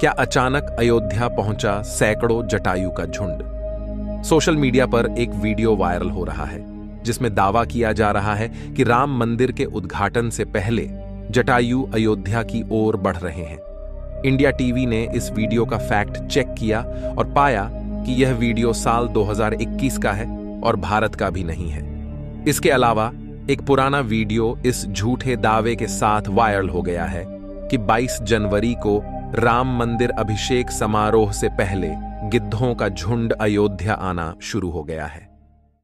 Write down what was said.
क्या अचानक अयोध्या पहुँचा सैकड़ों जटायु का झुंड? सोशल मीडिया पर एक वीडियो वायरल हो रहा है, जिसमें दावा किया जा रहा है कि राम मंदिर के उद्घाटन से पहले जटायु अयोध्या की ओर बढ़ रहे हैं। इंडिया टीवी ने इस वीडियो का फैक्ट चेक किया और पाया कि यह वीडियो साल 2021 का है और भारत का भी नहीं है। इसके अलावा एक पुराना वीडियो इस झूठे दावे के साथ वायरल हो गया है कि 22 जनवरी को राम मंदिर अभिषेक समारोह से पहले गिद्धों का झुंड अयोध्या आना शुरू हो गया है।